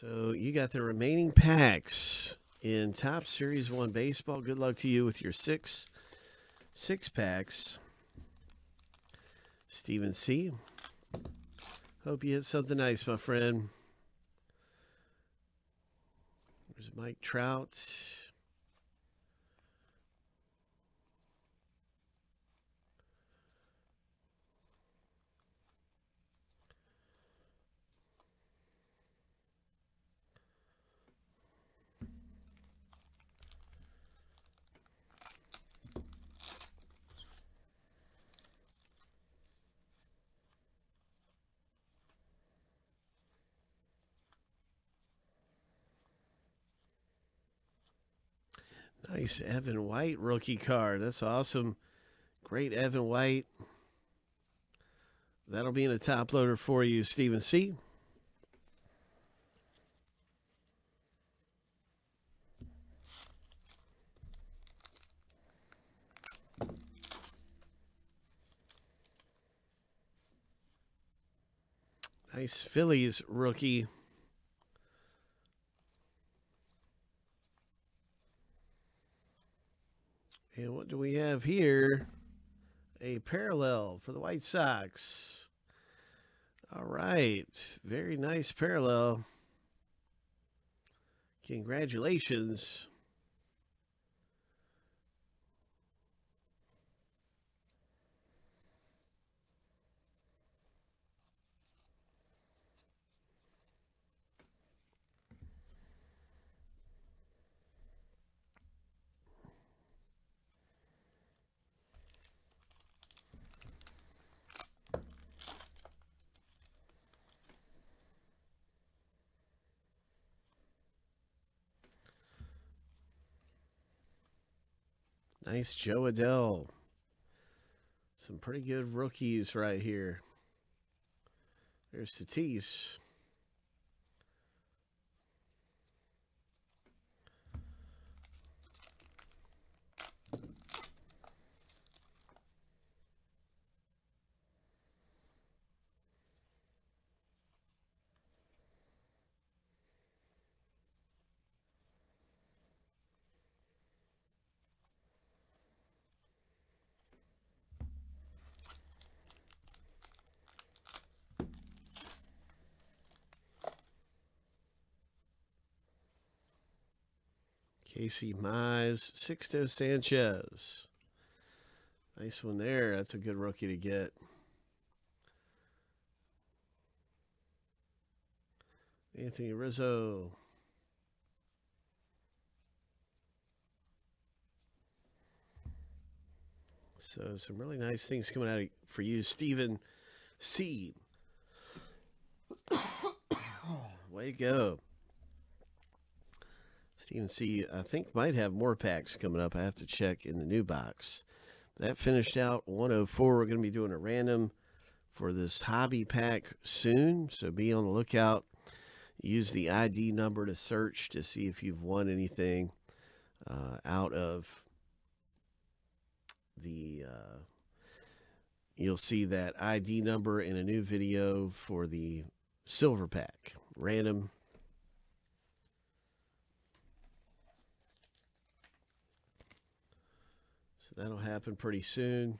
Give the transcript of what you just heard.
So you got the remaining packs in Topps Series 1 Baseball. Good luck to you with your six six packs. Steven C. Hope you hit something nice, my friend. There's Mike Trout. Nice Evan White rookie card. That's awesome. Great Evan White. That'll be in a top loader for you, Steven C. Nice Phillies rookie. And what do we have here? A parallel for the White Sox. All right. Very nice parallel. Congratulations. Nice Jo Adell. Some pretty good rookies right here. There's Tatis. Casey Mize, Sixto Sanchez. Nice one there. That's a good rookie to get. Anthony Rizzo. So some really nice things coming out for you, Steven C. Way to go. Steven C. I think might have more packs coming up. I have to check in the new box. That finished out 104. We're going to be doing a random for this hobby pack soon, so be on the lookout. Use the ID number to search to see if you've won anything uh, out of the. Uh, you'll see that ID number in a new video for the silver pack. Random So that'll happen pretty soon.